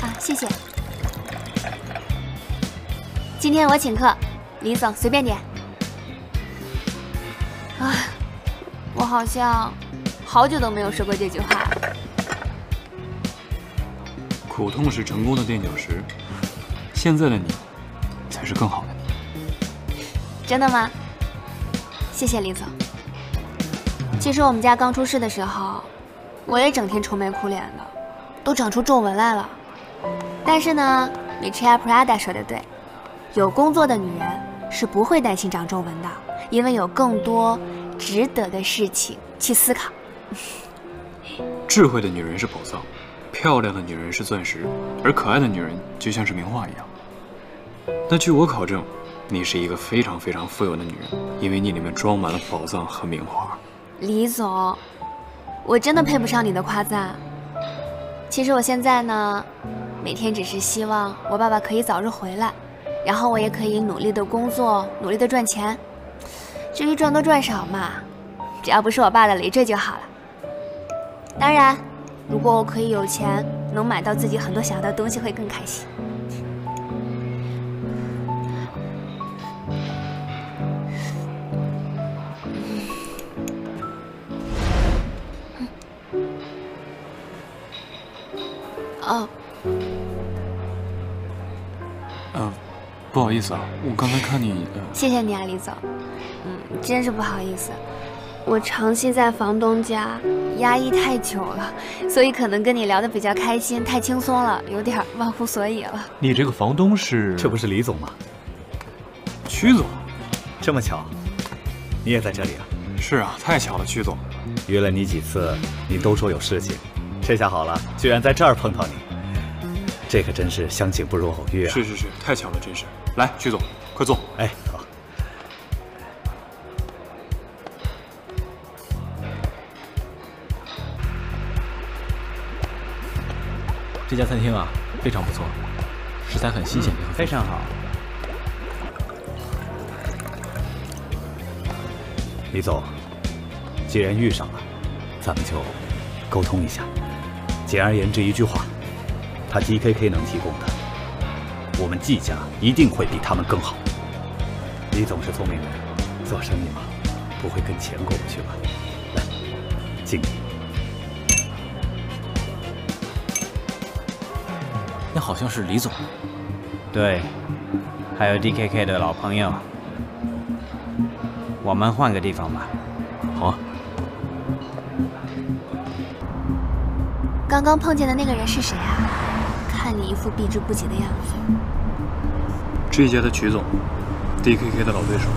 啊，谢谢。今天我请客，李总随便点。啊，我好像好久都没有说过这句话了。苦痛是成功的垫脚石，现在的你才是更好的你。真的吗？谢谢李总。其实我们家刚出事的时候，我也整天愁眉苦脸的，都长出皱纹来了。但是呢，Michelle Prada 说的对，有工作的女人是不会担心长皱纹的，因为有更多值得的事情去思考。智慧的女人是宝藏，漂亮的女人是钻石，而可爱的女人就像是名画一样。那据我考证，你是一个非常非常富有的女人，因为你里面装满了宝藏和名画。李总，我真的配不上你的夸赞。其实我现在呢，每天只是希望我爸爸可以早日回来，然后我也可以努力的工作，努力的赚钱。至于赚多赚少嘛，只要不是我爸的累赘就好了。当然，如果我可以有钱，能买到自己很多想要的东西，会更开心。哦，不好意思啊，我刚才看你……呃，谢谢你啊，李总。嗯，真是不好意思，我长期在房东家压抑太久了，所以可能跟你聊得比较开心，太轻松了，有点忘乎所以了。你这个房东是？这不是李总吗？曲总，这么巧，你也在这里啊？是啊，太巧了，曲总。约了你几次，你都说有事情。这下好了，居然在这儿碰到你，这可真是相敬不如偶遇啊！是是是，太巧了，真是。来，曲总，快坐。哎，好。这家餐厅啊，非常不错，食材很新鲜，非常好。李总，既然遇上了，咱们就沟通一下。简而言之一句话，他 DKK 能提供的，我们季家一定会比他们更好。李总是聪明人，做生意嘛，不会跟钱过不去吧？来，敬你。那好像是李总。对，还有 DKK 的老朋友。我们换个地方吧。好啊。刚刚碰见的那个人是谁啊？看你一副避之不及的样子。这家的曲总，DKK 的老对手。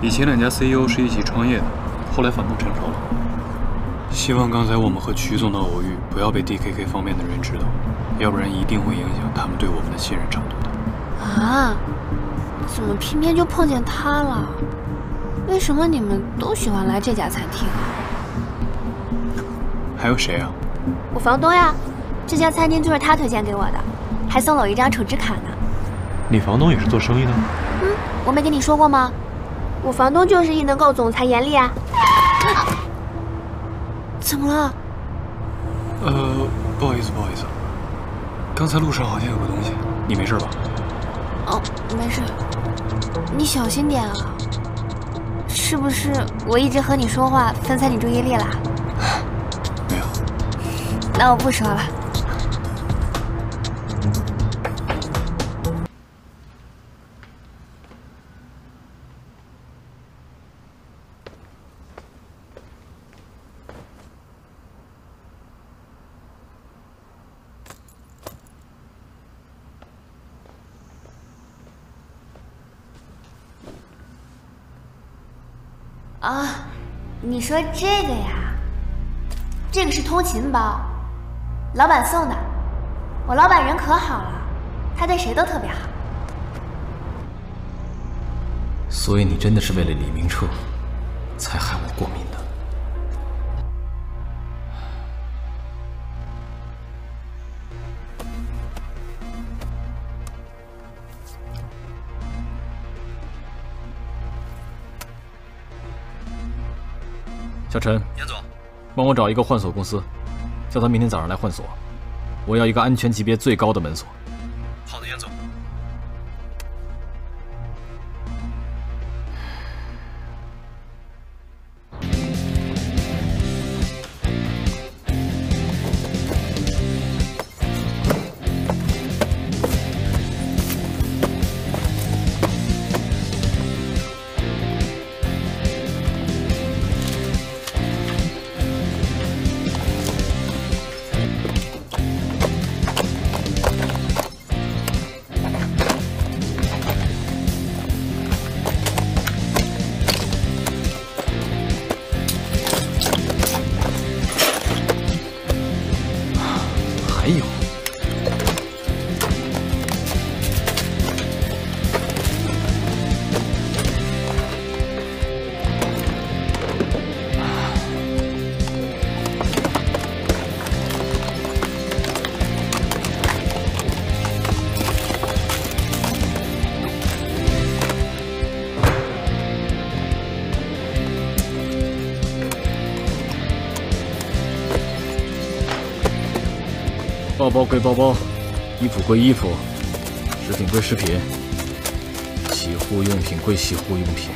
以前两家 CEO 是一起创业的，后来反目成仇了。希望刚才我们和曲总的偶遇不要被 DKK 方面的人知道，要不然一定会影响他们对我们的信任程度的。啊？怎么偏偏就碰见他了？为什么你们都喜欢来这家餐厅啊？还有谁啊？我房东呀，这家餐厅就是他推荐给我的，还送了我一张储值卡呢。你房东也是做生意的？嗯，我没跟你说过吗？我房东就是艺能购总裁严厉啊。怎么了？呃，不好意思，不好意思，刚才路上好像有个东西，你没事吧？哦，没事。你小心点啊！是不是我一直和你说话分散你注意力了？那我不说了。说这个呀？这个是通勤包。老板送的，我老板人可好了，他对谁都特别好。所以你真的是为了李明彻，小陈，严总，帮我找一个换锁公司。叫他明天早上来换锁，我要一个安全级别最高的门锁。包包归包包，衣服归衣服，食品归食品，洗护用品归洗护用品。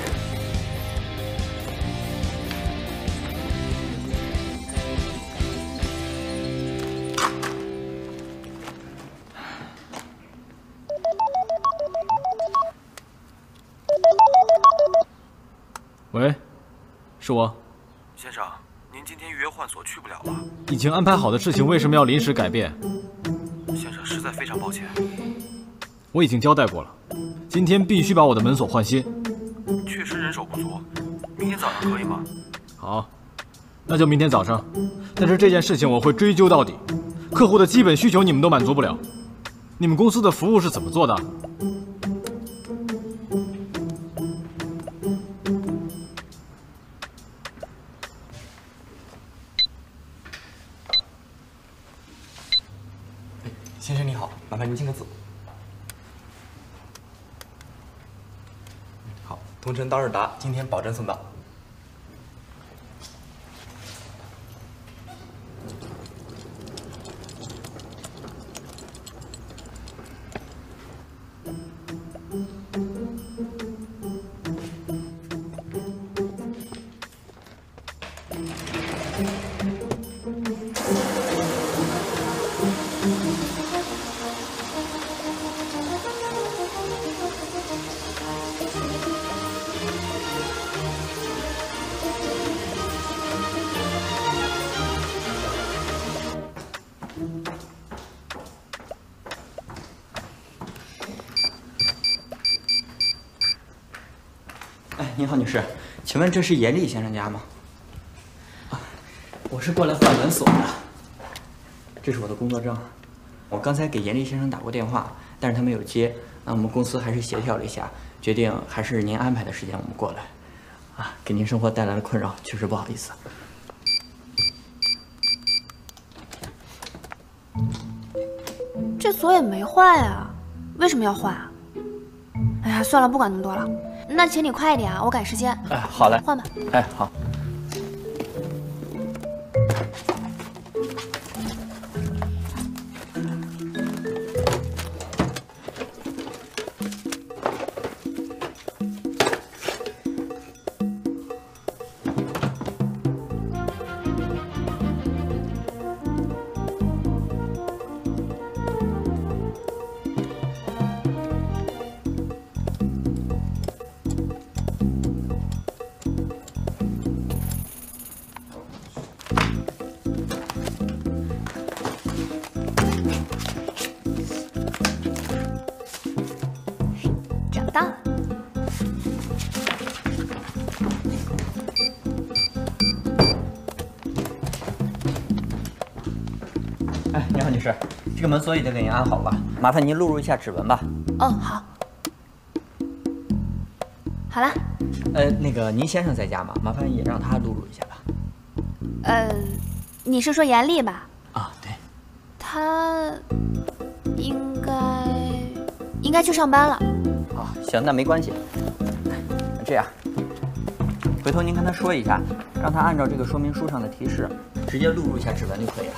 喂，是我。先生，您今天预约换锁去不了了。已经安排好的事情为什么要临时改变？我已经交代过了，今天必须把我的门锁换新。确实人手不足，明天早上可以吗？好，那就明天早上。但是这件事情我会追究到底，客户的基本需求你们都满足不了。你们公司的服务是怎么做的？当日达，今天保证送到。您好，女士，请问这是严厉先生家吗？啊，我是过来换门锁的。这是我的工作证。我刚才给严厉先生打过电话，但是他没有接。那我们公司还是协调了一下，决定还是您安排的时间我们过来。啊，给您生活带来了困扰，确实不好意思。这锁也没坏啊，为什么要换啊？哎呀，算了，不管那么多了。那请你快一点啊，我赶时间。哎，好嘞。换吧。哎，好。这个门锁已经给您安好了，麻烦您录入一下指纹吧。哦，好。好了，呃，那个您先生在家吗？麻烦也让他录入一下吧。呃，你是说严厉吧？啊，对。他应该应该去上班了。啊，行，那没关系。这样，回头您跟他说一下，让他按照这个说明书上的提示，直接录入一下指纹就可以了。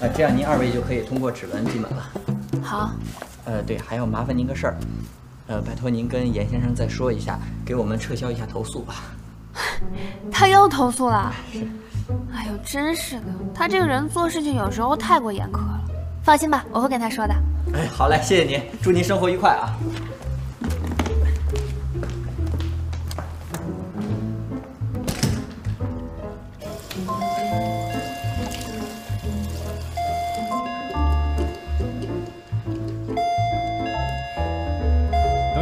呃，这样您二位就可以通过指纹进门了。好，呃，对，还要麻烦您个事儿，呃，拜托您跟严先生再说一下，给我们撤销一下投诉吧。他又投诉了。是哎呦，真是的，他这个人做事情有时候太过严苛了。放心吧，我会跟他说的。哎，好嘞，谢谢您，祝您生活愉快啊。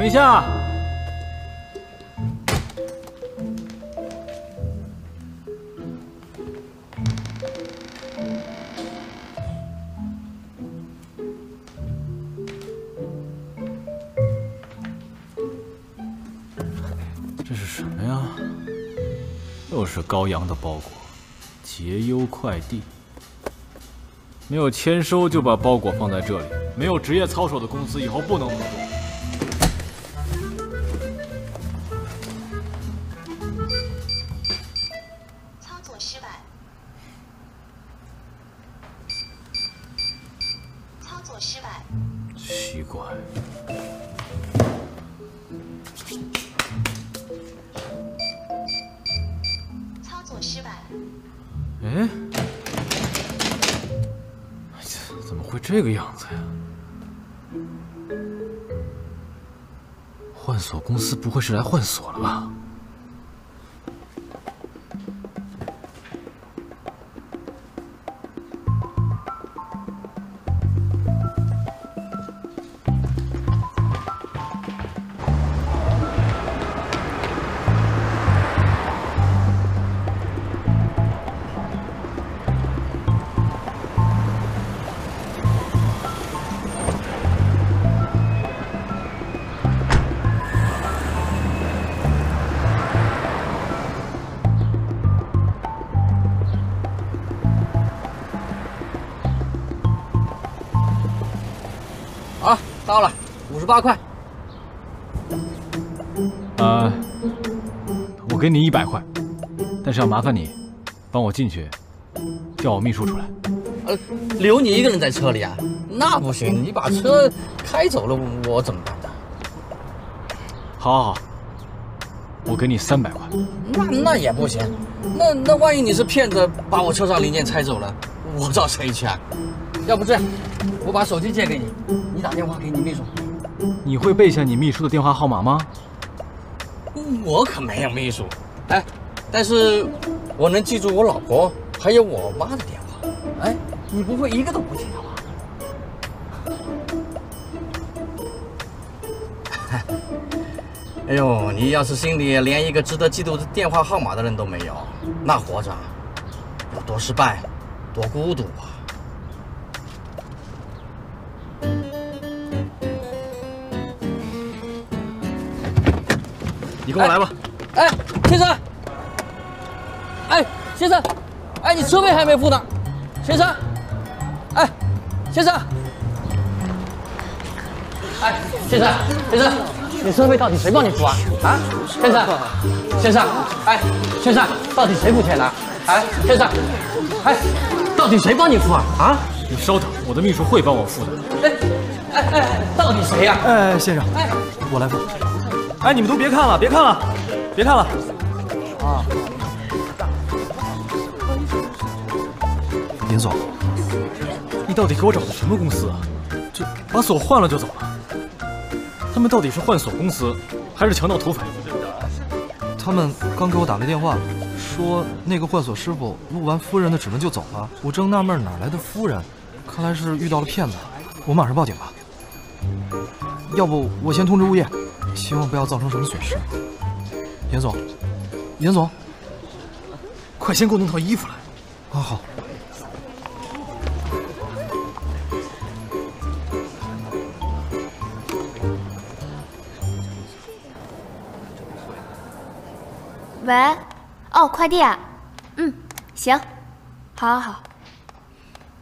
一下，这是什么呀？又是高阳的包裹，捷优快递。没有签收就把包裹放在这里，没有职业操守的公司以后不能合作。是来换锁了吧？到了，五十八块。呃，我给你一百块，但是要麻烦你帮我进去，叫我秘书出来。呃，留你一个人在车里啊？那不行，你把车开走了，我怎么办的？好，好，好，我给你三百块。那那也不行，那那万一你是骗子，把我车上零件拆走了，我找谁去啊？要不这样，我把手机借给你，你打电话给你秘书。你会背下你秘书的电话号码吗？我可没有秘书，哎，但是我能记住我老婆还有我妈的电话。哎，你不会一个都不记得吧？哎呦，你要是心里连一个值得记住的电话号码的人都没有，那活着有多失败，多孤独啊！跟我来吧。哎，先生，哎，先生，哎，你车费还没付呢，先生，哎，先生，哎，先生，先生，你车费到底谁帮你付啊？啊，先生，先生，哎，先生，到底谁付钱呢？哎，先生，哎，到底谁帮你付啊？啊？你稍等，我的秘书会帮我付的。哎，哎哎，到底谁呀、哎，先生，哎，我来付。哎，你们都别看了，别看了，别看了。啊，林总，你到底给我找的什么公司啊？这把锁换了就走了？他们到底是换锁公司，还是强盗土匪？他们刚给我打来电话，说那个换锁师傅录完夫人的指纹就走了。我正纳闷哪来的夫人，看来是遇到了骗子。我马上报警吧。要不我先通知物业，希望不要造成什么损失。严总，严总，快先给我弄套衣服来。啊好。喂，哦，快递啊，嗯，行，好，好，好，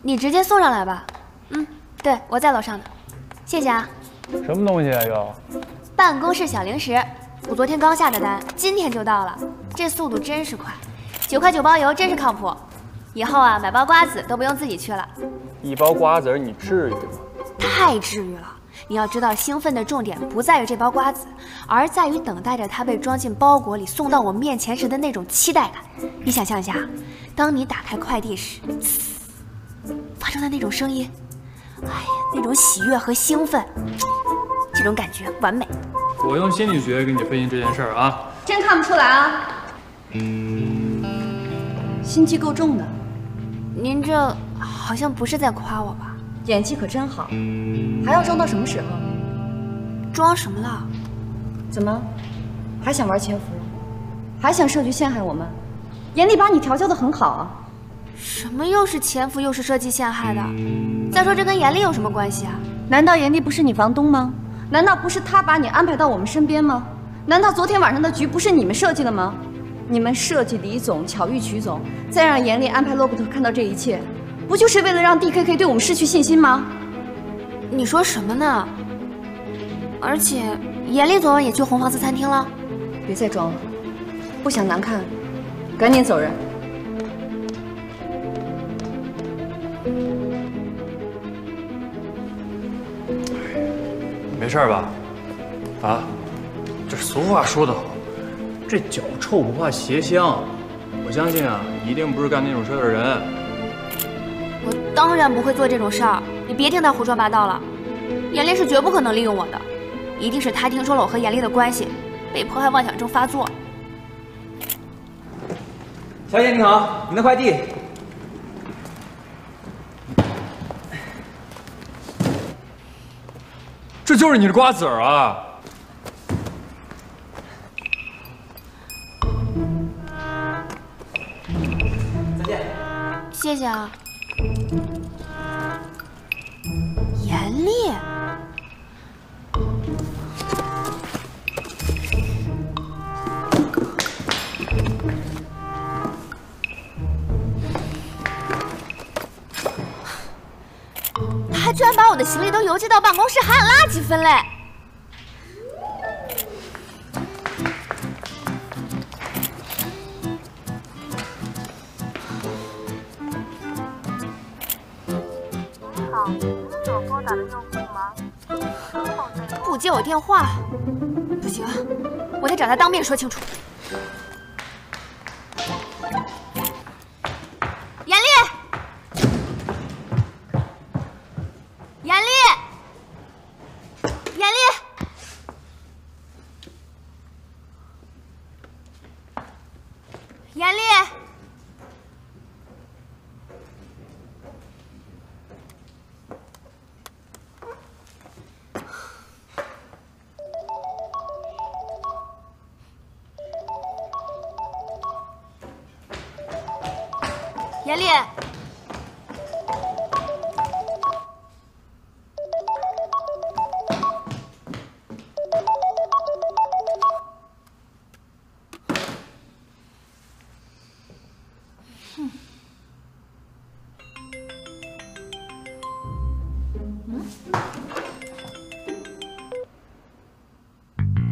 你直接送上来吧。嗯，对，我在楼上呢，谢谢啊。什么东西啊？又办公室小零食，我昨天刚下的单，今天就到了，这速度真是快，九块九包邮，真是靠谱。以后啊，买包瓜子都不用自己去了，一包瓜子儿你至于吗？太至于了。你要知道，兴奋的重点不在于这包瓜子，而在于等待着它被装进包裹里送到我面前时的那种期待感。你想象一下，当你打开快递时，发出的那种声音，哎呀，那种喜悦和兴奋，这种感觉完美。我用心理学给你分析这件事儿啊。真看不出来啊，心机够重的，您这好像不是在夸我吧？演技可真好，还要装到什么时候？装什么了？怎么，还想玩潜伏？还想设局陷害我们？严厉把你调教的很好啊。什么又是潜伏又是设计陷害的？再说这跟严厉有什么关系啊？难道严厉不是你房东吗？难道不是他把你安排到我们身边吗？难道昨天晚上的局不是你们设计的吗？你们设计李总巧遇曲总，再让严厉安排罗伯特看到这一切，不就是为了让 DKK 对我们失去信心吗？你说什么呢？而且严厉昨晚也去红房子餐厅了。别再装了，不想难看，赶紧走人。没事吧？啊，这俗话说得好，这脚臭不怕鞋香。我相信啊，你一定不是干那种事儿的人。我当然不会做这种事儿，你别听他胡说八道了。严厉是绝不可能利用我的，一定是他听说了我和严厉的关系，被迫害妄想症发作。小姐你好，您的快递。就是你的瓜子儿啊！再见。谢谢啊。严厉，然把我的行李都邮寄到办公室，还按垃圾分类。你好，您所拨打的用户忙不接我电话，不行，我得找他当面说清楚。严厉，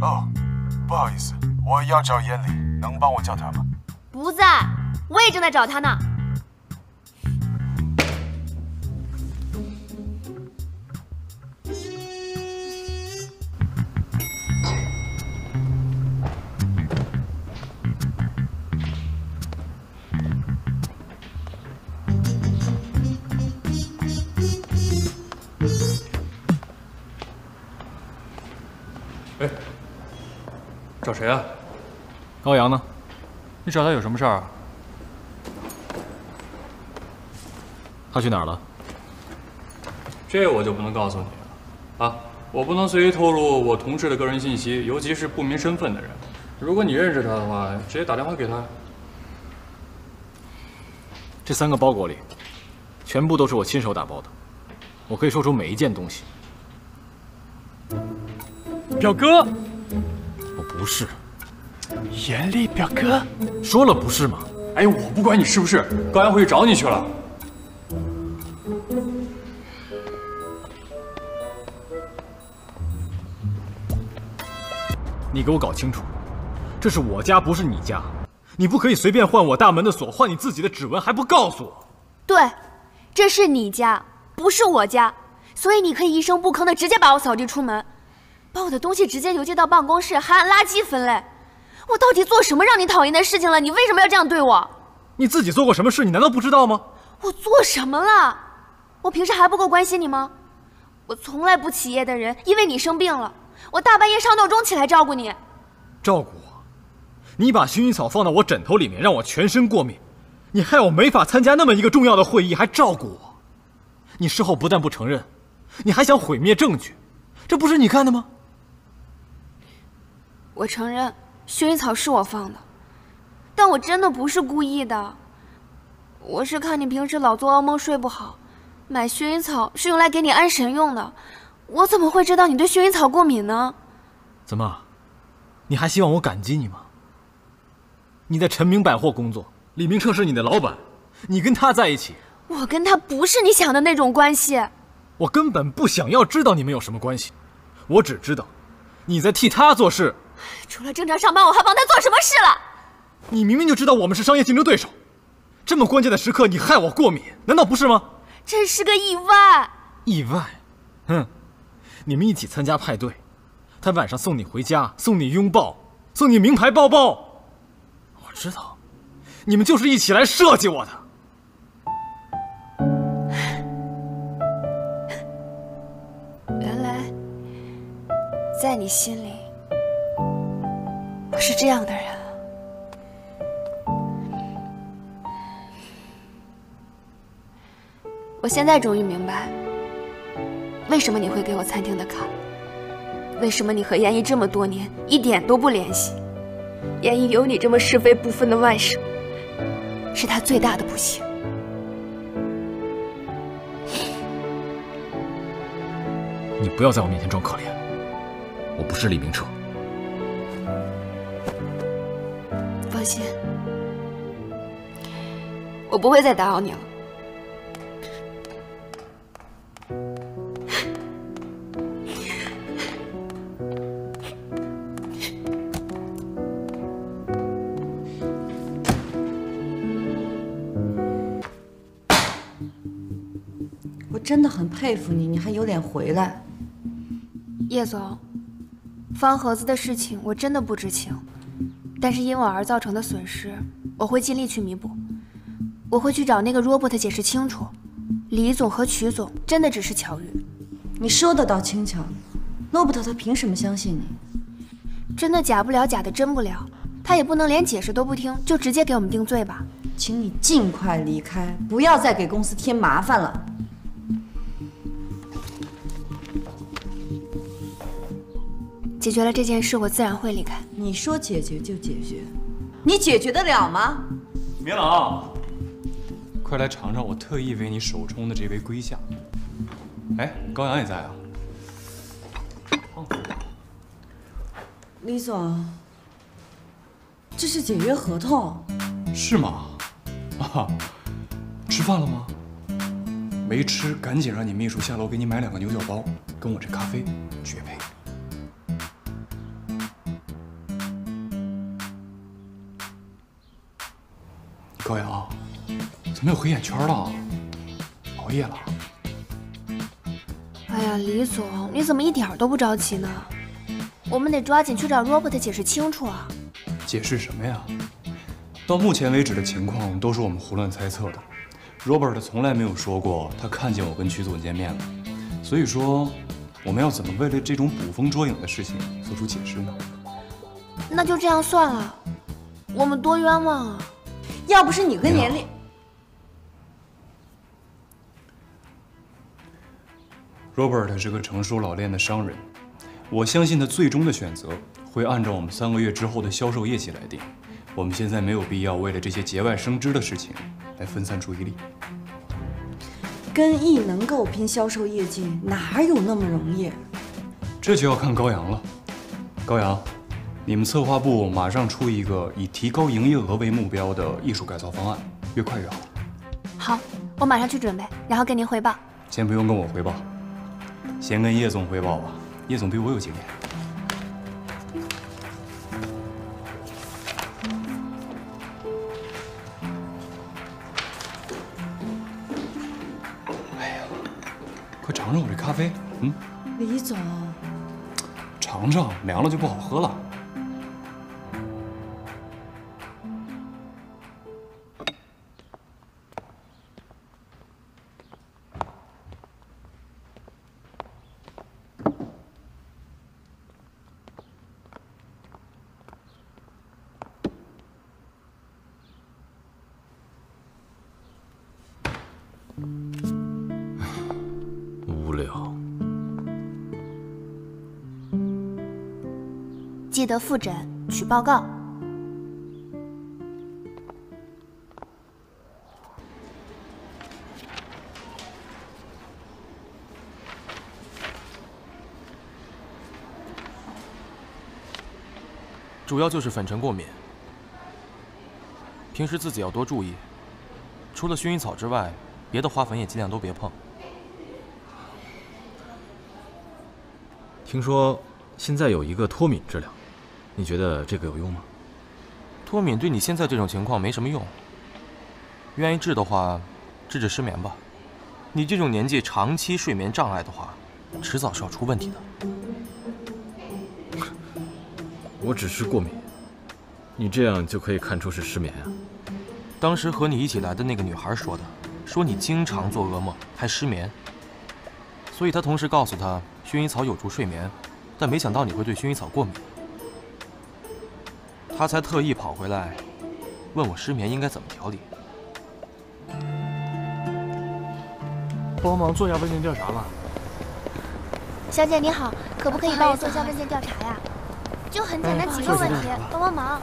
哦，不好意思，我要找严厉，能帮我叫他吗？不在，我也正在找他呢。找他有什么事儿啊？他去哪儿了？这我就不能告诉你了，啊，我不能随意透露我同事的个人信息，尤其是不明身份的人。如果你认识他的话，直接打电话给他。这三个包裹里，全部都是我亲手打包的，我可以说出每一件东西。表哥，我不是。严厉表哥，说了不是吗？哎，我不管你是不是，高阳回去找你去了。你给我搞清楚，这是我家，不是你家。你不可以随便换我大门的锁，换你自己的指纹，还不告诉我？对，这是你家，不是我家，所以你可以一声不吭的直接把我扫地出门，把我的东西直接邮寄到办公室，还按垃圾分类。我到底做什么让你讨厌的事情了？你为什么要这样对我？你自己做过什么事？你难道不知道吗？我做什么了？我平时还不够关心你吗？我从来不起夜的人，因为你生病了，我大半夜上闹钟起来照顾你。照顾我？你把薰衣草放到我枕头里面，让我全身过敏，你害我没法参加那么一个重要的会议，还照顾我。你事后不但不承认，你还想毁灭证据，这不是你干的吗？我承认，薰衣草是我放的，但我真的不是故意的。我是看你平时老做噩梦睡不好。买薰衣草是用来给你安神用的，我怎么会知道你对薰衣草过敏呢？怎么，你还希望我感激你吗？你在陈明百货工作，李明彻是你的老板，你跟他在一起，我跟他不是你想的那种关系。我根本不想要知道你们有什么关系，我只知道你在替他做事。除了正常上班，我还帮他做什么事了？你明明就知道我们是商业竞争对手，这么关键的时刻你害我过敏，难道不是吗？这是个意外。意外？哼！你们一起参加派对，他晚上送你回家，送你拥抱，送你名牌包包。我知道，你们就是一起来设计我的。原来，在你心里，我是这样的人。我现在终于明白，为什么你会给我餐厅的卡，为什么你和严毅这么多年一点都不联系。严毅有你这么是非不分的外甥，是他最大的不幸。你不要在我面前装可怜，我不是李明彻。放心，我不会再打扰你了。我真的很佩服你，你还有脸回来？叶总，方盒子的事情我真的不知情，但是因我而造成的损失，我会尽力去弥补。我会去找那个 Robert 解释清楚，李总和曲总真的只是巧遇。你说的倒轻巧，Robert 他凭什么相信你？真的假不了，假的真不了，他也不能连解释都不听就直接给我们定罪吧？请你尽快离开，不要再给公司添麻烦了。解决了这件事，我自然会离开。你说解决就解决，你解决得了吗？明朗，快来尝尝我特意为你手冲的这杯龟下。哎，高阳也在啊。李总，这是解约合同。是吗？啊，吃饭了吗？没吃，赶紧让你秘书下楼给你买两个牛角包，跟我这咖啡绝配。高阳，怎么有黑眼圈了？熬夜了？哎呀，李总，你怎么一点都不着急呢？我们得抓紧去找 Robert 解释清楚啊！解释什么呀？到目前为止的情况都是我们胡乱猜测的。Robert 从来没有说过他看见我跟曲总见面了，所以说，我们要怎么为了这种捕风捉影的事情做出解释呢？那就这样算了，我们多冤枉啊！要不是你跟年龄，Robert 是个成熟老练的商人，我相信他最终的选择会按照我们三个月之后的销售业绩来定。我们现在没有必要为了这些节外生枝的事情来分散注意力。跟艺能够拼销售业绩，哪有那么容易？这就要看高阳了。高阳，你们策划部马上出一个以提高营业额为目标的艺术改造方案越快越好。好我马上去准备然后跟您汇报。先不用跟我汇报先跟叶总汇报吧叶总比我有经验。哎呀快尝尝我这咖啡嗯？李总。尝尝凉了就不好喝了。记得复诊取报告。主要就是粉尘过敏，平时自己要多注意。除了薰衣草之外，别的花粉也尽量都别碰。听说现在有一个脱敏治疗，你觉得这个有用吗？脱敏对你现在这种情况没什么用。愿意治的话，治治失眠吧。你这种年纪长期睡眠障碍的话，迟早是要出问题的。我只是过敏，你这样就可以看出是失眠啊？当时和你一起来的那个女孩说的，说你经常做噩梦，还失眠。所以她同时告诉她，薰衣草有助睡眠，但没想到你会对薰衣草过敏。她才特意跑回来，问我失眠应该怎么调理。帮忙做一下问卷调查吧。小姐你好，可不可以帮我做一下问卷调查呀？就很简单几个问题，帮帮忙。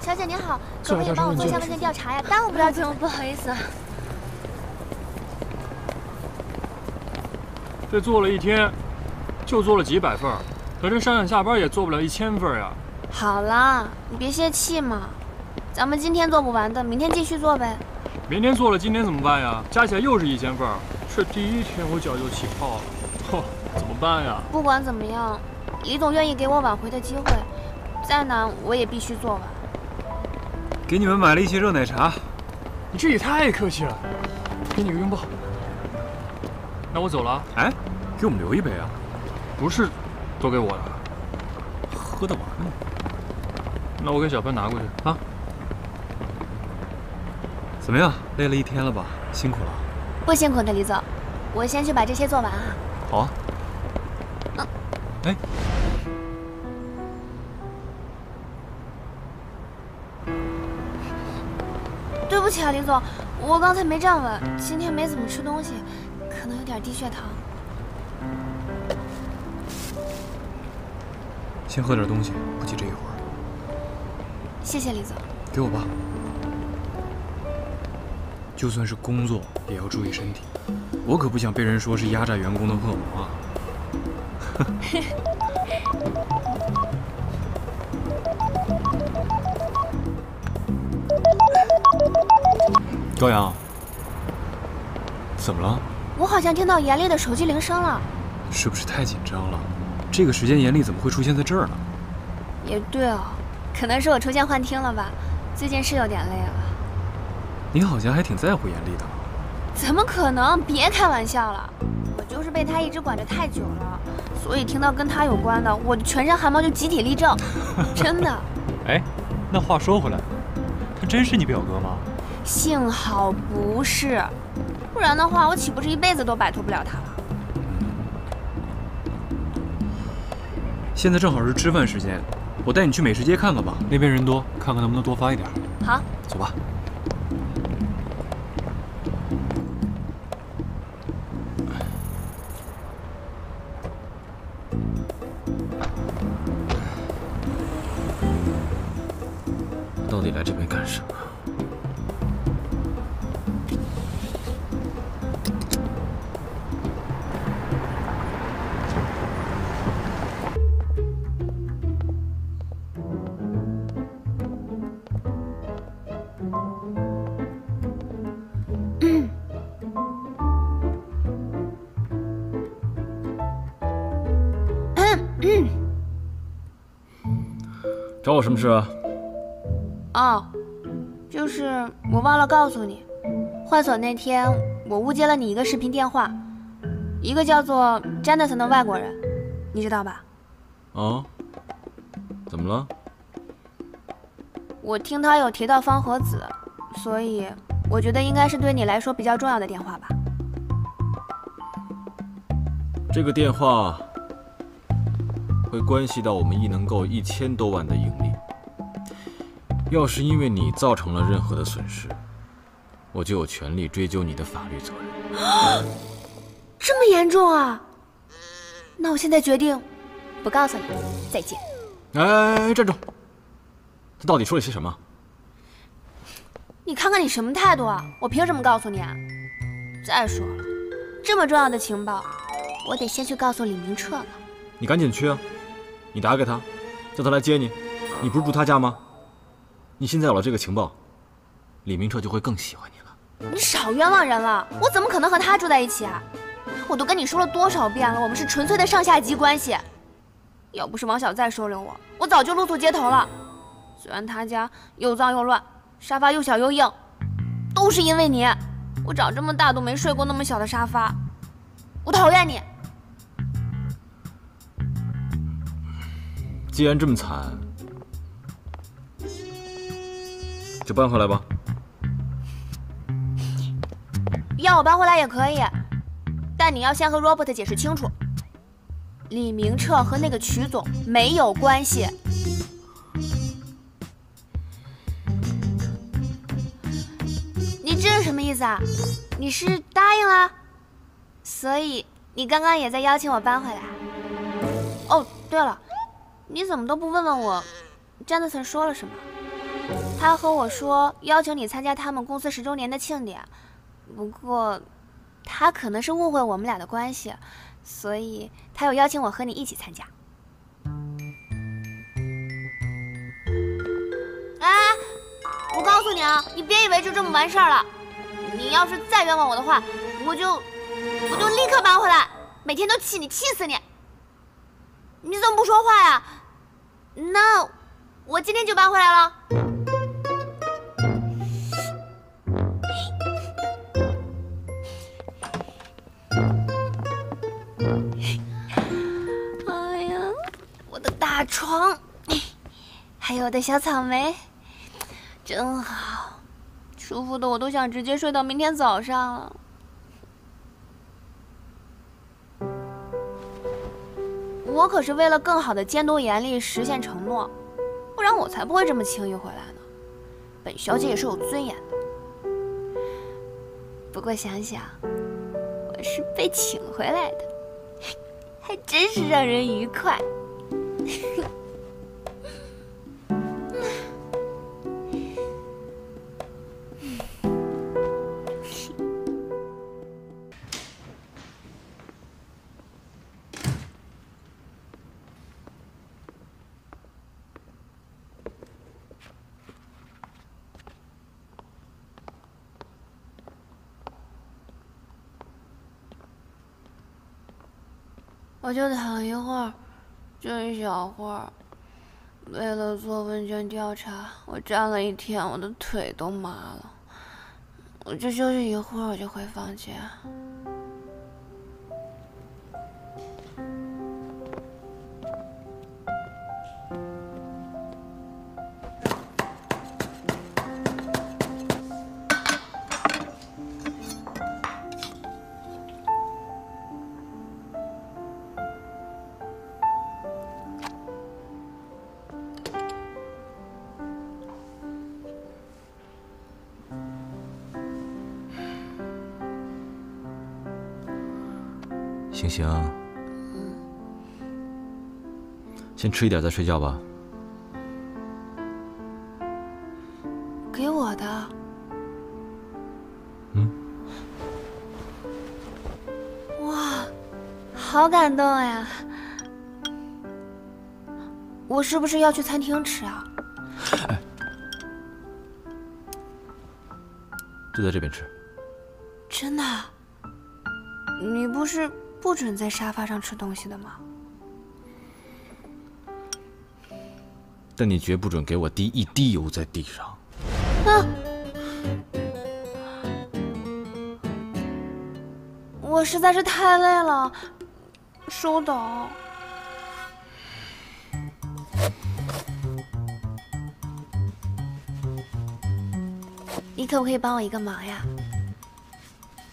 小姐你好，可不可以帮我做一下问卷调查呀？耽误不了久，不好意思。这做了一天，就做了几百份儿，可这上下班也做不了一千份呀。好啦，你别泄气嘛，咱们今天做不完的，明天继续做呗。明天做了，今天怎么办呀？加起来又是一千份儿，这第一天我脚就起泡了，嚯，怎么办呀？不管怎么样，李总愿意给我挽回的机会，再难我也必须做完。给你们买了一些热奶茶，你这也太客气了，给你个拥抱。那我走了。哎，给我们留一杯啊！不是，都给我的，喝得完吗？那我给小潘拿过去啊。怎么样？累了一天了吧？辛苦了。不辛苦的，李总，我先去把这些做完啊。好啊。嗯。哎。对不起啊，李总，我刚才没站稳，今天没怎么吃东西，可能有点低血糖。先喝点东西，不急这一会儿。谢谢李总。给我吧。就算是工作，也要注意身体。我可不想被人说是压榨员工的恶魔啊！高阳，怎么了？我好像听到严厉的手机铃声了。是不是太紧张了？这个时间严厉怎么会出现在这儿呢？也对哦，可能是我出现幻听了吧。最近是有点累了。你好像还挺在乎严厉的。怎么可能？别开玩笑了，我就是被他一直管着太久了，所以听到跟他有关的，我的全身汗毛就集体立正，真的。哎，那话说回来，他真是你表哥吗？幸好不是，不然的话，我岂不是一辈子都摆脱不了他了？现在正好是吃饭时间，我带你去美食街看看吧，那边人多，看看能不能多发一点。好，走吧。什么事啊？哦，就是我忘了告诉你，换锁那天我误接了你一个视频电话，一个叫做 Jonathan 的外国人，你知道吧？哦，怎么了？我听他有提到方和子，所以我觉得应该是对你来说比较重要的电话吧。这个电话会关系到我们艺能购一千多万的盈利。要是因为你造成了任何的损失，我就有权利追究你的法律责任。这么严重啊？那我现在决定不告诉你，再见。哎，站住！他到底说了些什么？你看看你什么态度啊！我凭什么告诉你啊？再说了，这么重要的情报，我得先去告诉李明澈了。你赶紧去啊！你打给他，叫他来接你。你不是住他家吗？你现在有了这个情报，李明澈就会更喜欢你了。你少冤枉人了！我怎么可能和他住在一起啊？我都跟你说了多少遍了，我们是纯粹的上下级关系。要不是王小再收留我，我早就露宿街头了。虽然他家又脏又乱，沙发又小又硬，都是因为你。我长这么大都没睡过那么小的沙发，我讨厌你。既然这么惨，就搬回来吧。要我搬回来也可以，但你要先和 Robert 解释清楚，李明澈和那个曲总没有关系。你这是什么意思啊？你是答应了？所以你刚刚也在邀请我搬回来？哦，对了，你怎么都不问问我，Jonathan 说了什么？他和我说邀请你参加他们公司十周年的庆典，不过他可能是误会我们俩的关系，所以他又邀请我和你一起参加。哎，我告诉你啊，你别以为就这么完事儿了，你要是再冤枉我的话，我就我就立刻搬回来，每天都气你，气死你！你怎么不说话呀？那我今天就搬回来了。哎呀，我的大床，还有我的小草莓，真好，舒服的我都想直接睡到明天早上了。我可是为了更好的监督严厉，实现承诺，不然我才不会这么轻易回来呢。本小姐也是有尊严的。不过想想，我是被请回来的，还真是让人愉快。我就躺一会儿，就一小会儿。为了做问卷调查，我站了一天，我的腿都麻了。我就休息一会儿，我就回房间。先吃一点再睡觉吧。给我的。嗯。哇，好感动呀！我是不是要去餐厅吃啊？就在这边吃。真的？你不是不准在沙发上吃东西的吗？但你绝不准给我滴一滴油在地上。啊！我我实在是太累了，稍等。你可不可以帮我一个忙呀？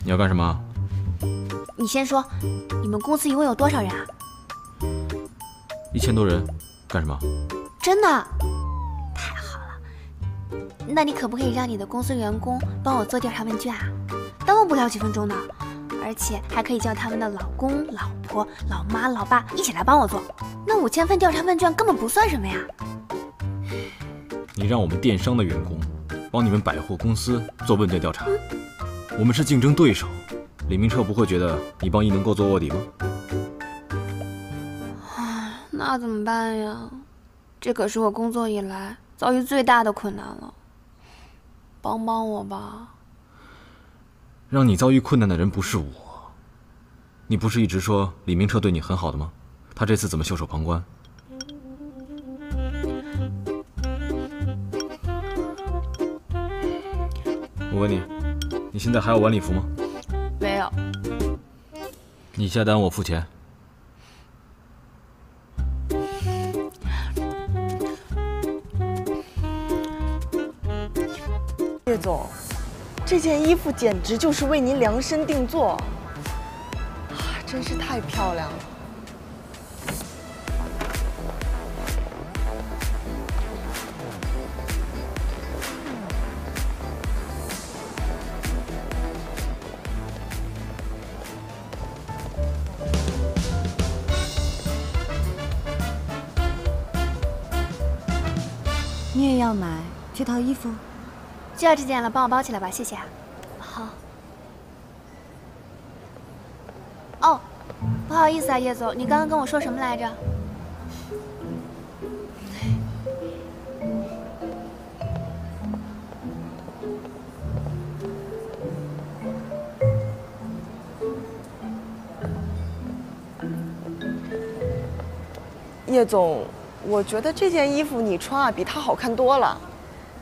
你要干什么？你先说，你们公司一共有多少人啊？一千多人，干什么？真的？太好了。那你可不可以让你的公司员工帮我做调查问卷啊？耽误不了几分钟的，而且还可以叫他们的老公、老婆、老妈、老爸一起来帮我做。那五千份调查问卷根本不算什么呀。你让我们电商的员工帮你们百货公司做问卷调查，我们是竞争对手。李明彻不会觉得你帮伊能够做卧底吗？唉，那怎么办呀？这可是我工作以来遭遇最大的困难了。帮帮我吧！让你遭遇困难的人不是我。你不是一直说李明彻对你很好的吗？他这次怎么袖手旁观？我问你，你现在还有晚礼服吗？没有。你下单我付钱。叶总，这件衣服简直就是为您量身定做，啊，真是太漂亮了。你也要买这套衣服？就要这件了，帮我包起来吧，谢谢啊。好。哦，不好意思啊，叶总，你刚刚跟我说什么来着？叶总，我觉得这件衣服你穿啊，比他好看多了。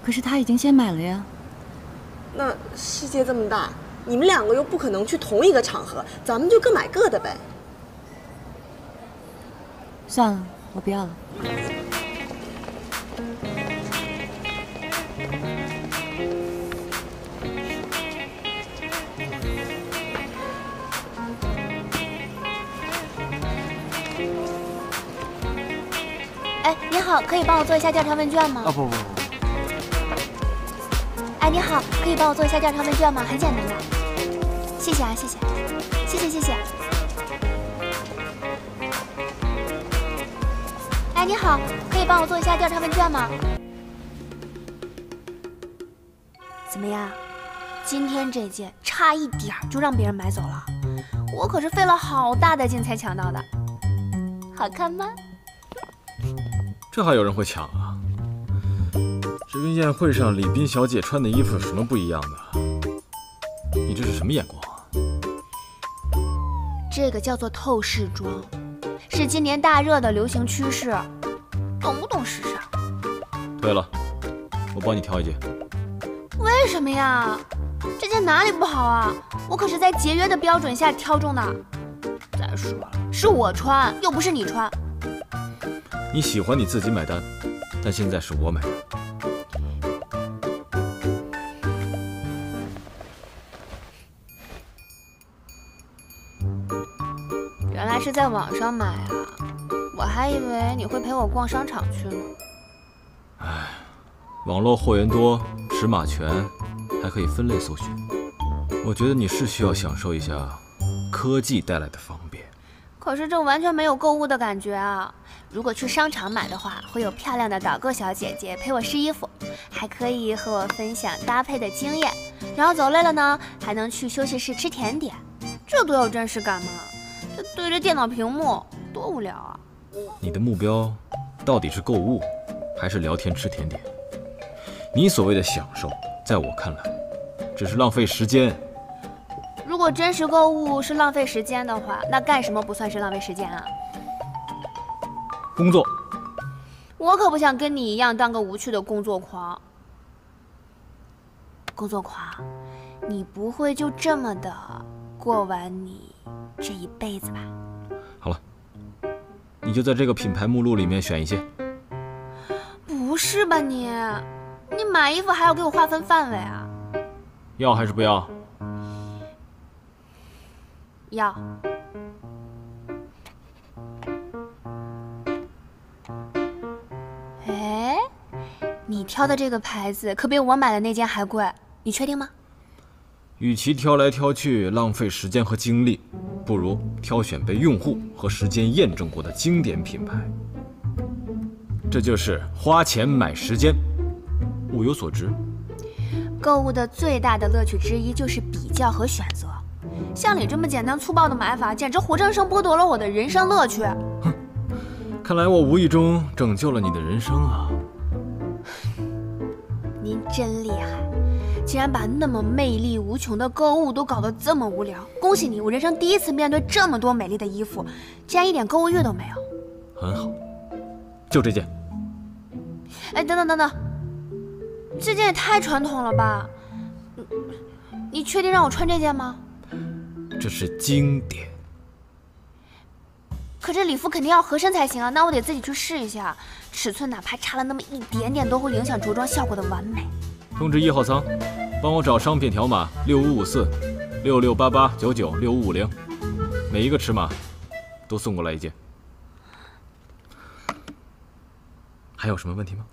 可是他已经先买了呀。那世界这么大，你们两个又不可能去同一个场合，咱们就各买各的呗。算了，我不要了。哎，你好，可以帮我做一下调查问卷吗？啊不不不。哎，你好，可以帮我做一下调查问卷吗？很简单的。谢谢啊，谢谢，谢谢谢谢。哎，你好，可以帮我做一下调查问卷吗？怎么样？今天这件差一点就让别人买走了，我可是费了好大的劲才抢到的。好看吗？这还有人会抢啊？这跟宴会上李斌小姐穿的衣服有什么不一样的？你这是什么眼光啊？这个叫做透视装，是今年大热的流行趋势，懂不懂时尚？对了，我帮你挑一件。为什么呀？这件哪里不好啊？我可是在节约的标准下挑中的。再说了，是我穿，又不是你穿。你喜欢你自己买单，但现在是我买单。在网上买啊，我还以为你会陪我逛商场去呢。唉，网络货源多，尺码全，还可以分类搜寻。我觉得你是需要享受一下科技带来的方便。可是这完全没有购物的感觉啊！如果去商场买的话，会有漂亮的导购小姐姐陪我试衣服，还可以和我分享搭配的经验。然后走累了呢，还能去休息室吃甜点，这多有真实感嘛！这对着电脑屏幕多无聊啊！你的目标到底是购物，还是聊天吃甜点？你所谓的享受，在我看来，只是浪费时间。如果真实购物是浪费时间的话，那干什么不算是浪费时间啊？工作。我可不想跟你一样当个无趣的工作狂。工作狂，你不会就这么的过完你这一辈子吧。好了，你就在这个品牌目录里面选一些。不是吧你？你买衣服还要给我划分范围啊？要还是不要？要。哎，你挑的这个牌子可比我买的那件还贵，你确定吗？与其挑来挑去浪费时间和精力，不如挑选被用户和时间验证过的经典品牌。这就是花钱买时间，物有所值。购物的最大的乐趣之一就是比较和选择。像你这么简单粗暴的买法，简直活生生剥夺了我的人生乐趣。哼，看来我无意中拯救了你的人生啊！您真厉害，竟然把那么魅力无穷的购物都搞得这么无聊。恭喜你，我人生第一次面对这么多美丽的衣服，竟然一点购物欲都没有。很好，就这件。哎，等等等等，这件也太传统了吧？你你确定让我穿这件吗？这是经典。可这礼服肯定要合身才行啊，那我得自己去试一下，尺寸哪怕差了那么一点点，都会影响着装效果的完美。通知一号仓，帮我找商品条码六五五四六六八八九九六五五零，每一个尺码都送过来一件。还有什么问题吗？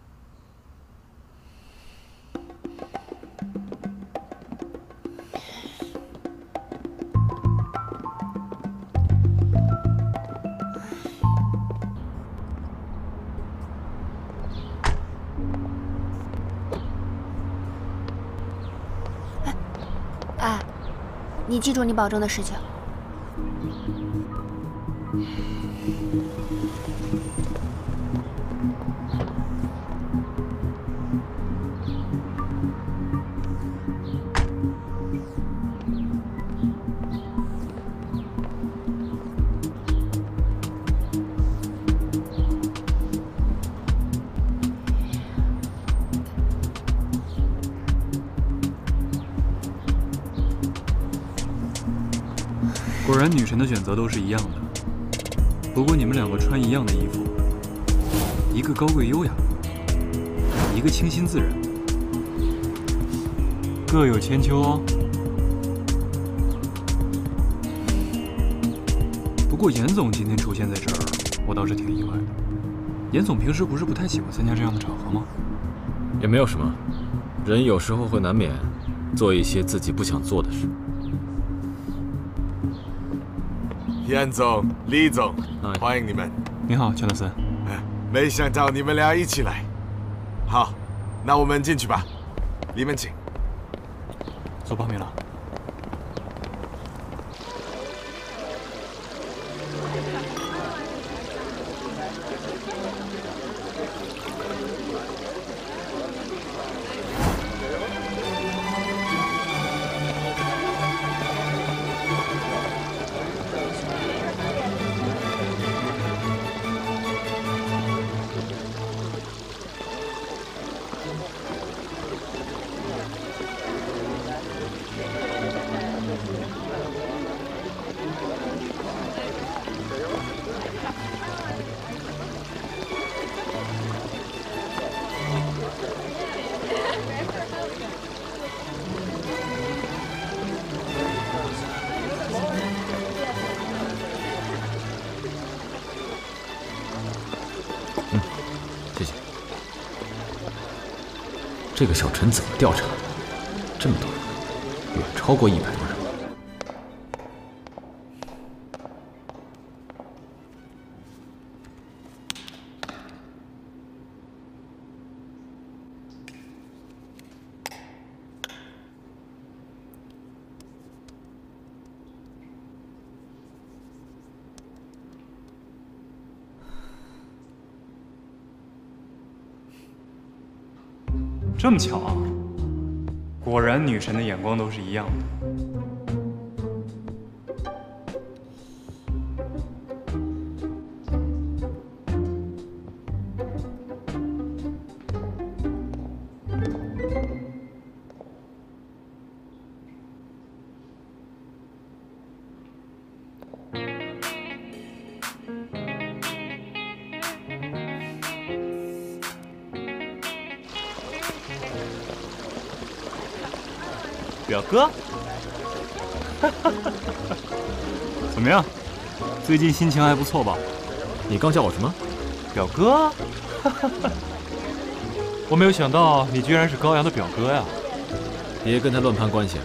你记住你保证的事情。果然，女神的选择都是一样的。不过你们两个穿一样的衣服，一个高贵优雅，一个清新自然，各有千秋哦。不过严总今天出现在这儿，我倒是挺意外的。严总平时不是不太喜欢参加这样的场合吗？也没有什么，人有时候会难免做一些自己不想做的事。严总、李总，欢迎你们。你好，乔纳森。哎，没想到你们俩一起来。好，那我们进去吧。里面请。这个小陈怎么调查的？这么多人，远超过一百这么巧啊！果然，女神的眼光都是一样的。表哥，怎么样？最近心情还不错吧？你刚叫我什么？表哥？我没有想到你居然是高阳的表哥呀！别跟他乱攀关系。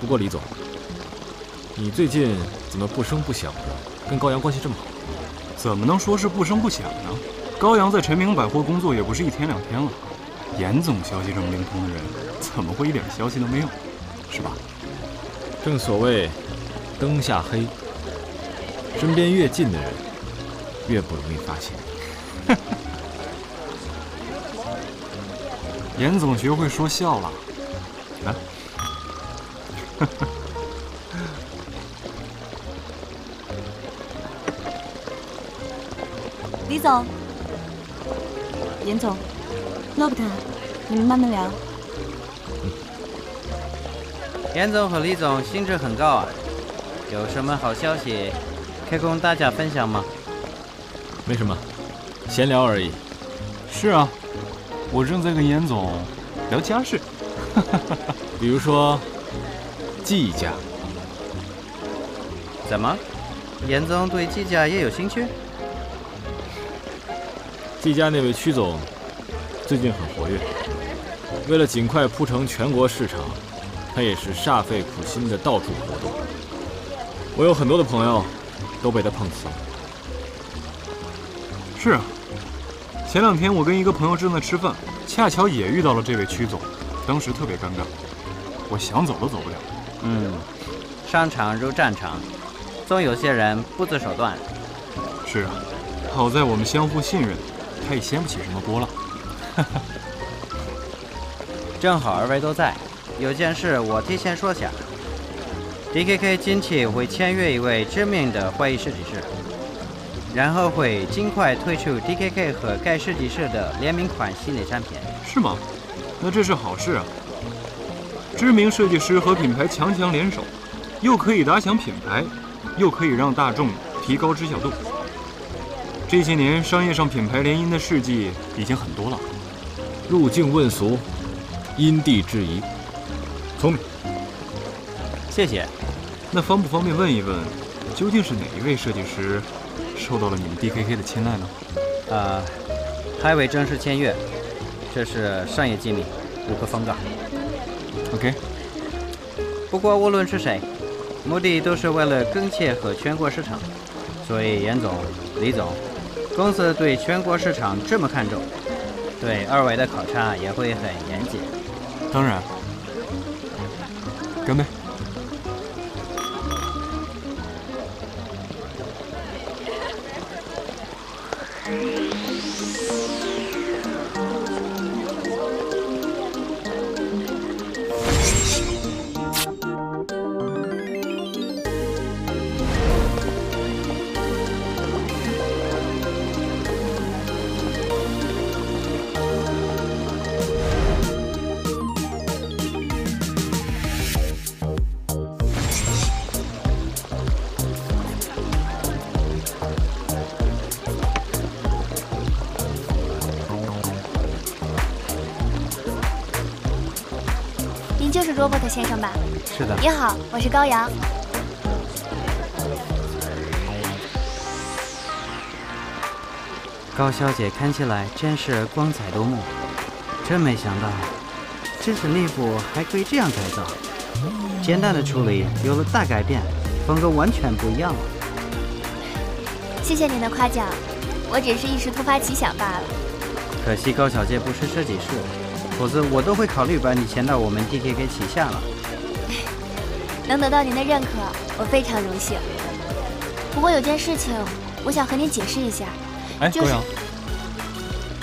不过李总，你最近怎么不声不响的，跟高阳关系这么好？怎么能说是不声不响呢？高阳在陈明百货工作也不是一天两天了，严总消息这么灵通的人，怎么会一点消息都没有？是吧？正所谓灯下黑，身边越近的人越不容易发现。严总学会说笑了，来。李总，严总，罗伯特，你们慢慢聊。严总和李总兴致很高啊，有什么好消息可以供大家分享吗？没什么，闲聊而已。是啊，我正在跟严总聊家事，比如说季家。怎么，严总对季家也有兴趣？季家那位曲总最近很活跃，为了尽快铺成全国市场，他也是煞费苦心的到处活动。我有很多的朋友都被他碰瓷了。是啊，前两天我跟一个朋友正在吃饭，恰巧也遇到了这位曲总，当时特别尴尬，我想走都走不了。嗯，商场如战场，总有些人不择手段。是啊，好在我们相互信任。他也掀不起什么波浪。正好二位都在，有件事我提前说下。DKK 近期会签约一位知名的花艺设计师，然后会尽快推出 DKK 和该设计师的联名款系列产品。是吗？那这是好事啊！知名设计师和品牌强强联手，又可以打响品牌，又可以让大众提高知晓度。这些年，商业上品牌联姻的事迹已经很多了。入境问俗，因地制宜，聪明。谢谢。那方不方便问一问，究竟是哪一位设计师受到了你们 DKK 的青睐呢？呃，还未正式签约，这是商业机密，无可方告。OK。不过无论是谁，目的都是为了更切合全国市场，所以严总、李总。公司对全国市场这么看重，对二位的考察也会很严谨。当然，干杯！您就是 Robert 先生吧？是的。你好，我是高阳。高小姐看起来真是光彩夺目，真没想到，这身礼服还可以这样改造，简单的处理有了大改变，风格完全不一样了。谢谢您的夸奖，我只是一时突发奇想罢了。可惜高小姐不是设计师，否则我都会考虑把你签到我们 DKK 旗下了。能得到您的认可，我非常荣幸。不过有件事情，我想和您解释一下。哎，就是、高阳，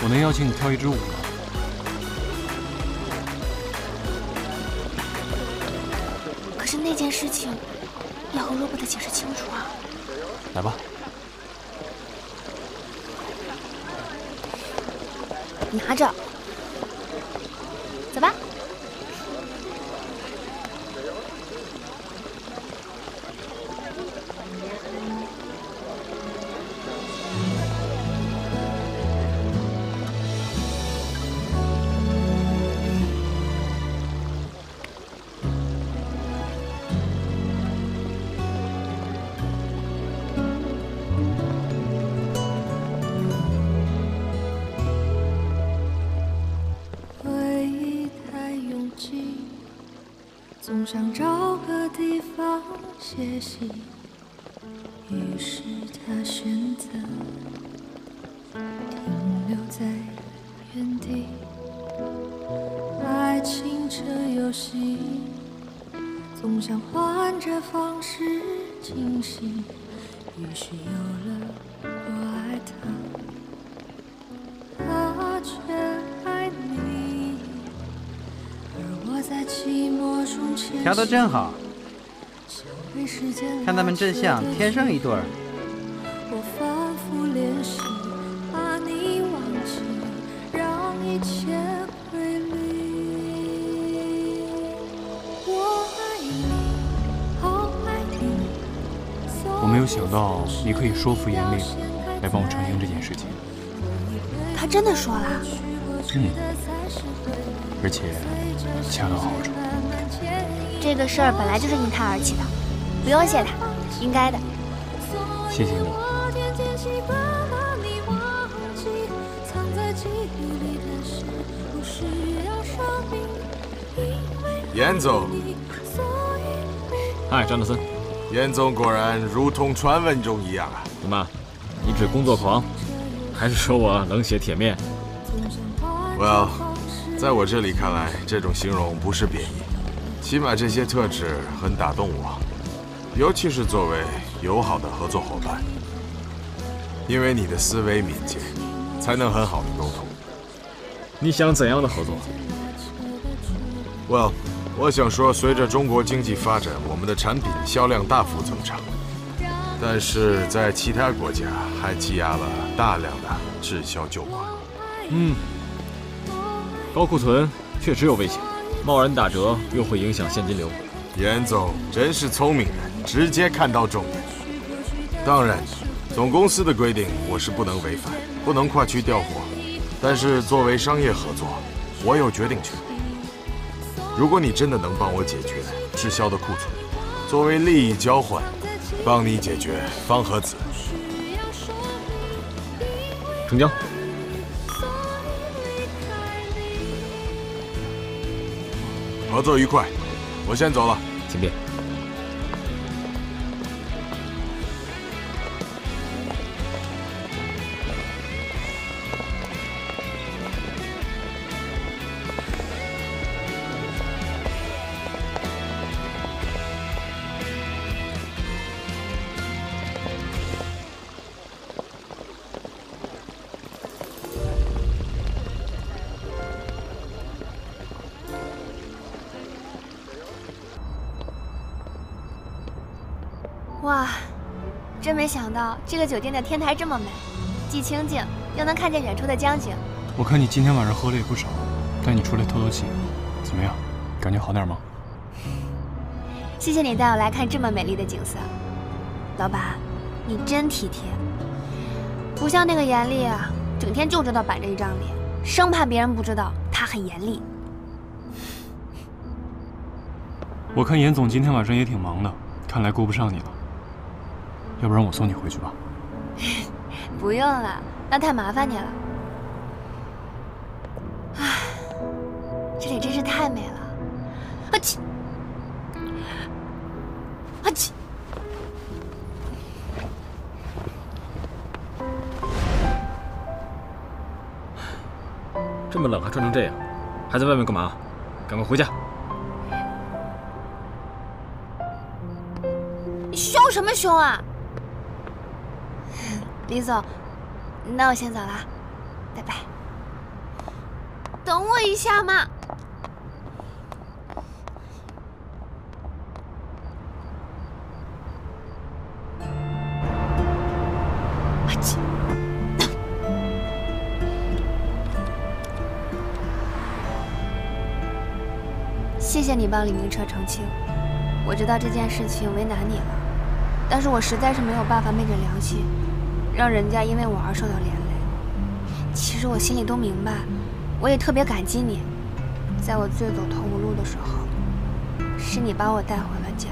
我能邀请你跳一支舞吗？可是那件事情要和罗伯特解释清楚啊。来吧。拿着，歇息，于是他选择停留在原地。爱情这游戏，总想换着方式进行，于是有了我爱他，他却爱你，而我在寂寞中前调的真好，看他们真像天生一对儿。我反复练习，把你忘记，让一切归零。我爱你，好爱你。我没有想到你可以说服严令来帮我澄清这件事情。他真的说了，嗯，而且恰到好处。这个事儿本来就是因他而起的，不用谢他，应该的。谢谢你。我渐渐习惯把你忘记，藏在记忆里的事不需要说明，因为严总，嗨，张德森。严总果然如同传闻中一样啊！怎么，你指工作狂，还是说我冷血铁面？Well，在我这里看来，这种形容不是贬义，起码这些特质很打动我，尤其是作为友好的合作伙伴，因为你的思维敏捷，才能很好的沟通。你想怎样的合作？Well，我想说，随着中国经济发展，我们的产品销量大幅增长，但是在其他国家还积压了大量的滞销旧款。嗯，高库存确实有危险，贸然打折又会影响现金流。严总真是聪明人，直接看到重点。当然，总公司的规定我是不能违反，不能跨区调货。但是作为商业合作，我有决定权。如果你真的能帮我解决滞销的库存，作为利益交换，帮你解决方和子，成交。合作愉快，我先走了，请便。这个酒店的天台这么美，既清静又能看见远处的江景。我看你今天晚上喝了也不少，带你出来透透气，怎么样？感觉好点吗？谢谢你带我来看这么美丽的景色，老板，你真体贴，不像那个严厉啊，整天就知道板着一张脸，生怕别人不知道他很严厉。我看严总今天晚上也挺忙的，看来顾不上你了。要不然我送你回去吧。不用了，那太麻烦你了。唉，这里真是太美了。啊嚏！啊嚏！这么冷还穿成这样，还在外面干嘛？赶快回家！你凶什么凶啊？李总，那我先走了，拜拜。等我一下嘛。谢谢你帮李明彻澄清，我知道这件事情为难你了，但是我实在是没有办法昧着良心，让人家因为我而受到连累。其实我心里都明白，我也特别感激你，在我最走投无路的时候，是你把我带回了家，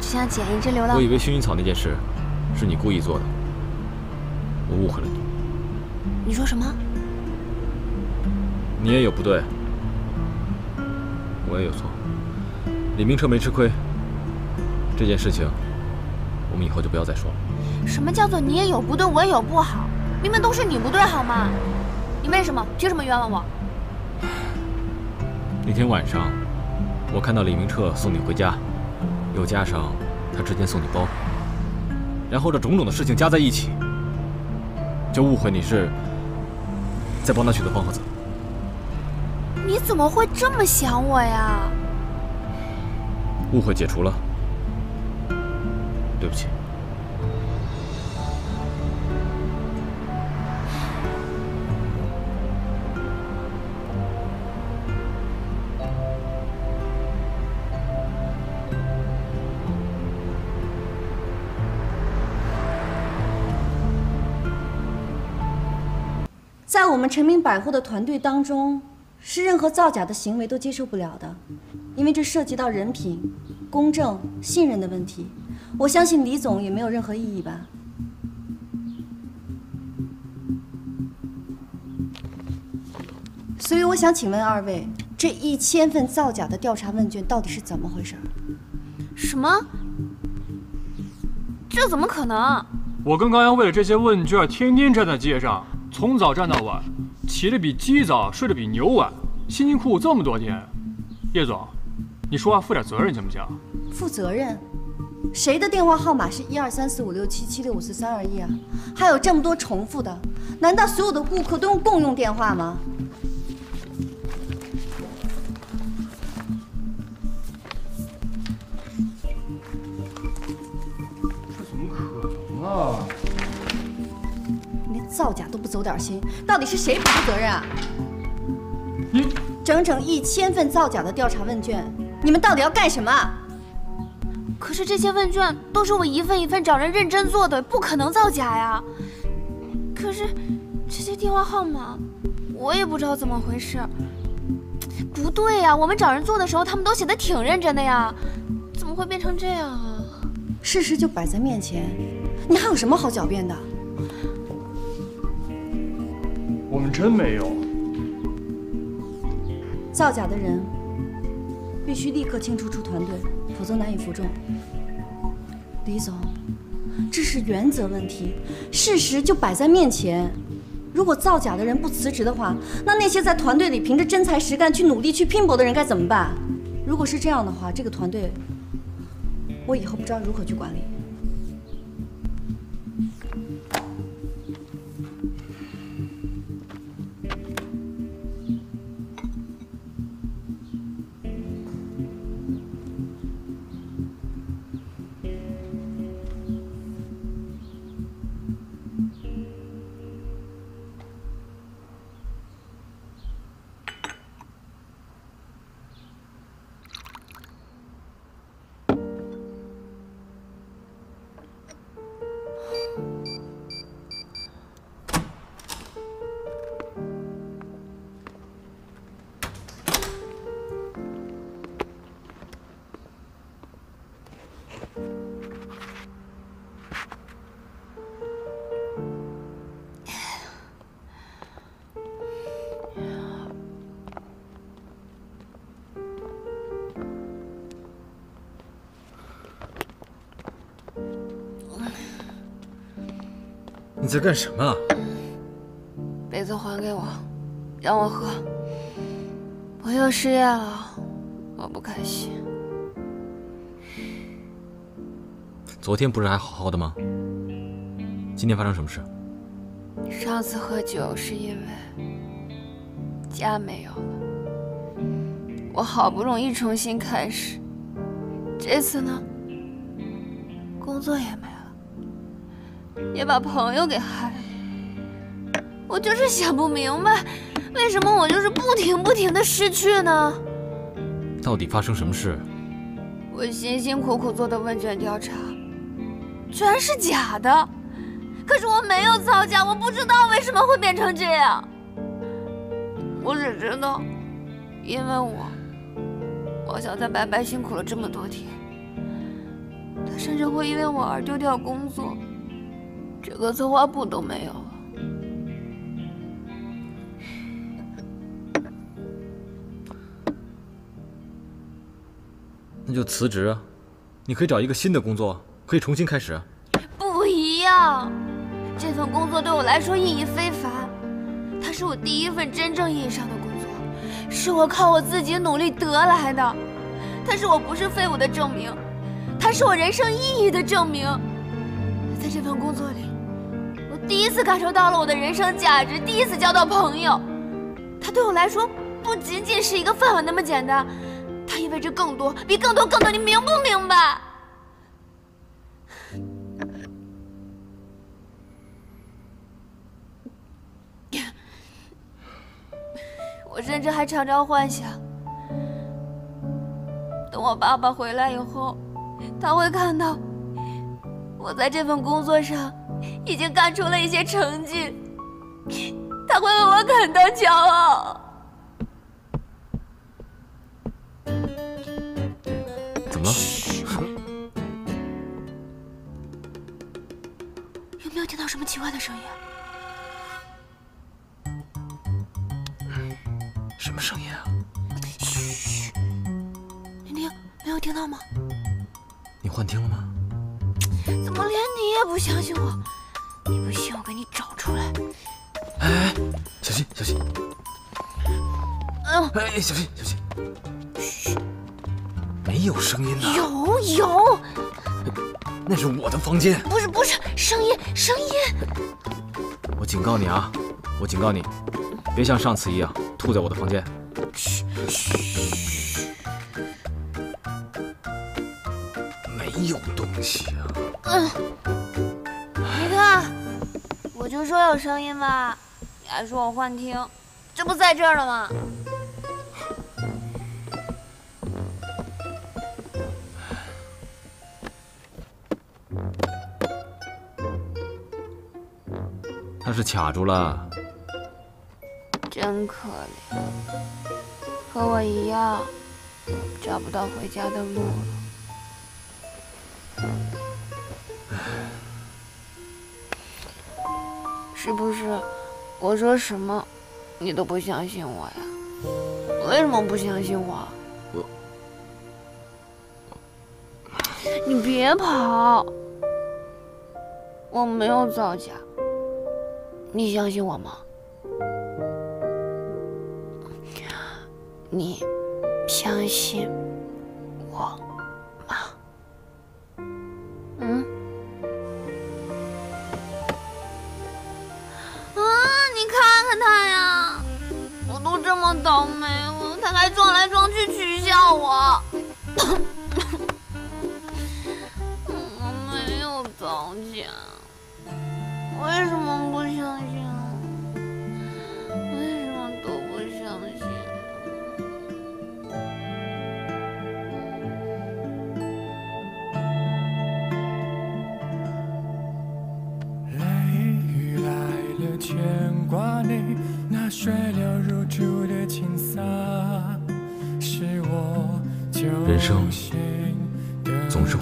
就像捡一只流浪。我以为薰衣草那件事是你故意做的，我误会了你。你说什么？你也有不对，我也有错。李明彻没吃亏，这件事情我们以后就不要再说了。什么叫做你也有不对，我也有不好？明明都是你不对，好吗？你为什么？凭什么冤枉我？那天晚上，我看到李明彻送你回家，又加上他之前送你包，然后这种种的事情加在一起，就误会你是在帮他取得方盒子。你怎么会这么想我呀？误会解除了，们陈明百货的团队当中，是任何造假的行为都接受不了的，因为这涉及到人品、公正、信任的问题。我相信李总也没有任何异议吧？所以我想请问二位，这一千份造假的调查问卷到底是怎么回事？什么？这怎么可能？我跟高阳为了这些问卷，天天站在街上，从早站到晚，起得比鸡早，睡得比牛晚，辛辛苦苦这么多天。叶总，你说话负点责任行不行？负责任？谁的电话号码是一二三四五六七七六五四三二一啊？还有这么多重复的，难道所有的顾客都用共用电话吗？这怎么可能啊？连造假都不走点心，到底是谁不负责任啊？你整整一千份造假的调查问卷，你们到底要干什么？可是这些问卷都是我一份一份找人认真做的，不可能造假呀。可是这些电话号码，我也不知道怎么回事。不对呀，我们找人做的时候，他们都写的挺认真的呀，怎么会变成这样啊？事实就摆在面前，你还有什么好狡辩的？我们真没有。造假的人必须立刻清除出团队，否则难以服众。李总，这是原则问题，事实就摆在面前。如果造假的人不辞职的话，那那些在团队里凭着真才实干去努力去拼搏的人该怎么办？如果是这样的话，这个团队我以后不知道如何去管理。在干什么啊？杯子还给我，让我喝。我又失业了，我不开心。昨天不是还好好的吗？今天发生什么事？上次喝酒是因为家没有了，我好不容易重新开始。这次呢，工作也也把朋友给害了。我就是想不明白，为什么我就是不停不停的失去呢？到底发生什么事？我辛辛苦苦做的问卷调查，居然是假的。可是我没有造假，我不知道为什么会变成这样。我只知道，因为我，王小在白白辛苦了这么多天，他甚至会因为我而丢掉工作，这个策划部都没有了。那那就辞职啊！你可以找一个新的工作，可以重新开始啊。不一样，这份工作对我来说意义非凡，它是我第一份真正意义上的工作，是我靠我自己努力得来的，它是我不是废物的证明，它是我人生意义的证明。在这份工作里，我第一次感受到了我的人生价值，第一次交到朋友。它对我来说不仅仅是一个饭碗那么简单，它意味着更多，比更多更多，你明不明白？我甚至还常常幻想，等我爸爸回来以后，他会看到我在这份工作上已经干出了一些成绩，他会为我感到骄傲。怎么了？有没有听到什么奇怪的声音？什么声音啊？嘘，你听，没有听到吗？你幻听了吗？怎么连你也不相信我？你不信我给你找出来。哎，小心小心！哎呦，哎，小心小心！嘘，没有声音呢。有有，那是我的房间。不是不是，声音声音。我警告你啊！我警告你，别像上次一样吐在我的房间。嘘嘘，没有东西啊。嗯，你看，我就说有声音吧，你还说我幻听，这不在这儿了吗？他是卡住了。真可怜，和我一样，找不到回家的路了。是不是我说什么，你都不相信我呀？为什么不相信我？我，你别跑，我没有造假，你相信我吗？你相信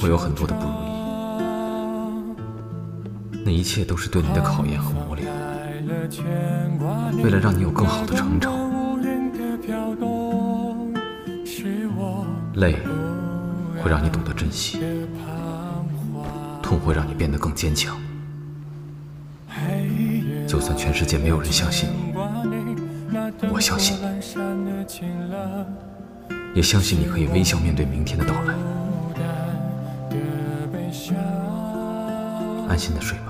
会有很多的不如意，那一切都是对你的考验和磨练，为了让你有更好的成长。累会让你懂得珍惜，痛会让你变得更坚强。就算全世界没有人相信你，我相信你，也相信你可以微笑面对明天的到来。安心的睡。